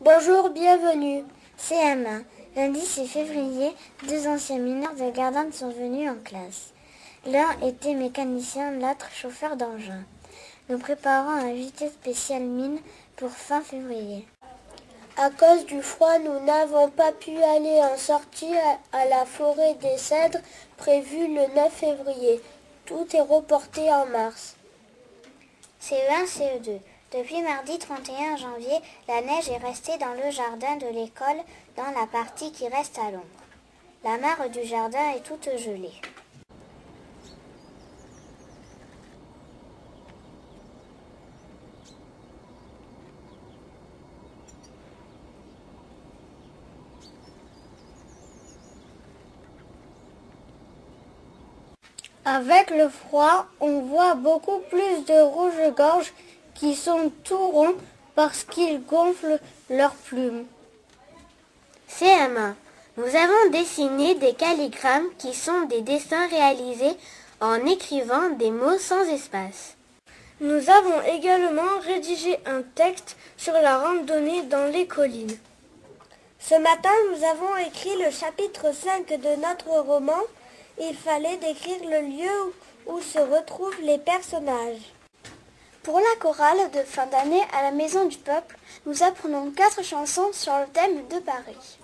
Bonjour, bienvenue. C'est Emma. Lundi 6 février, deux anciens mineurs de Gardanne sont venus en classe. L'un était mécanicien, l'autre chauffeur d'engin. Nous préparons un JT spécial mine pour fin février. À cause du froid, nous n'avons pas pu aller en sortie à la forêt des cèdres prévue le 9 février. Tout est reporté en mars. CE1, CE2. Depuis mardi 31 janvier, la neige est restée dans le jardin de l'école, dans la partie qui reste à l'ombre. La mare du jardin est toute gelée. Avec le froid, on voit beaucoup plus de rouges-gorges qui sont tout ronds parce qu'ils gonflent leurs plumes. CM1. Nous avons dessiné des calligrammes qui sont des dessins réalisés en écrivant des mots sans espace. Nous avons également rédigé un texte sur la randonnée dans les collines. Ce matin, nous avons écrit le chapitre 5 de notre roman. Il fallait décrire le lieu où se retrouvent les personnages. Pour la chorale de fin d'année à la Maison du Peuple, nous apprenons quatre chansons sur le thème de Paris.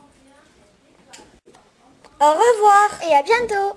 Au revoir et à bientôt